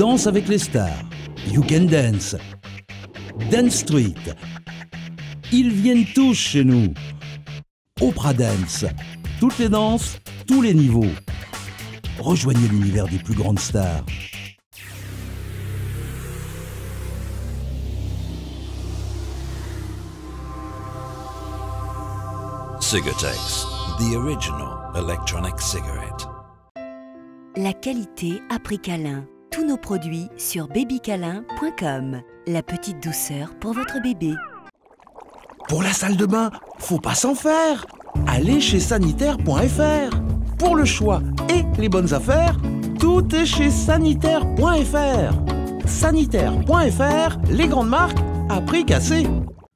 Danse avec les stars, You Can Dance, Dance Street. Ils viennent tous chez nous. Opera Dance, toutes les danses, tous les niveaux. Rejoignez l'univers des plus grandes stars. Cigatex, the original electronic cigarette. La qualité prix câlin. Tous nos produits sur babycalin.com. La petite douceur pour votre bébé. Pour la salle de bain, faut pas s'en faire. Allez chez sanitaire.fr. Pour le choix et les bonnes affaires, tout est chez sanitaire.fr. Sanitaire.fr, les grandes marques à prix cassé.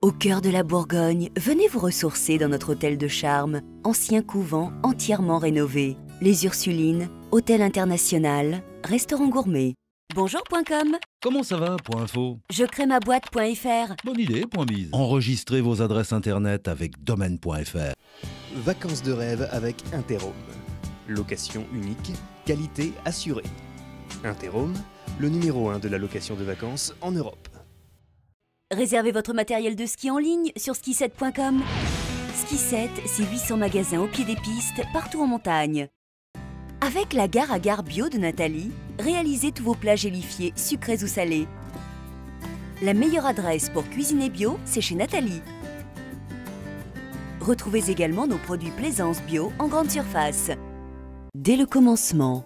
Au cœur de la Bourgogne, venez vous ressourcer dans notre hôtel de charme, ancien couvent entièrement rénové. Les Ursulines, hôtel international, restaurant gourmet. Bonjour.com, Comment ça va, point info? Je crée ma boîte.fr. Bonne idée, point bise. Enregistrez vos adresses internet avec domaine.fr. Vacances de rêve avec Interhome. Location unique, qualité assurée. Interhome, le numéro 1 de la location de vacances en Europe. Réservez votre matériel de ski en ligne sur ski7.com. Ski 7, c'est 800 magasins au pied des pistes, partout en montagne. Avec la gare à gare bio de Nathalie, réalisez tous vos plats gélifiés, sucrés ou salés. La meilleure adresse pour cuisiner bio, c'est chez Nathalie. Retrouvez également nos produits Plaisance bio en grande surface. Dès le commencement,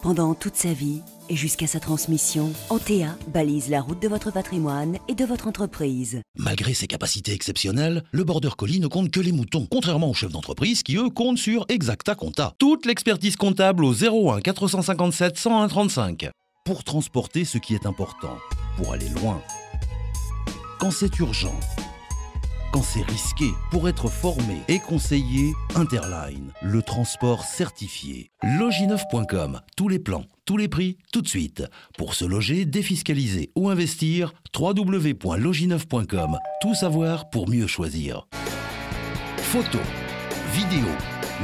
pendant toute sa vie jusqu'à sa transmission, Antea balise la route de votre patrimoine et de votre entreprise. Malgré ses capacités exceptionnelles, le border collie ne compte que les moutons, contrairement aux chefs d'entreprise qui, eux, comptent sur Exacta Compta. Toute l'expertise comptable au 01 457 101 35. Pour transporter ce qui est important, pour aller loin. Quand c'est urgent, quand c'est risqué, pour être formé et conseillé, Interline, le transport certifié. Logis9.com, tous les plans, tous les prix, tout de suite. Pour se loger, défiscaliser ou investir, www.logis9.com. Tout savoir pour mieux choisir. Photos, vidéos,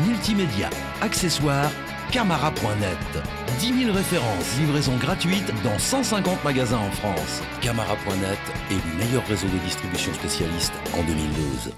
multimédia, accessoires, Camara.net. 10 000 références, livraison gratuite dans 150 magasins en France. Camara.net est le meilleur réseau de distribution spécialiste en 2012.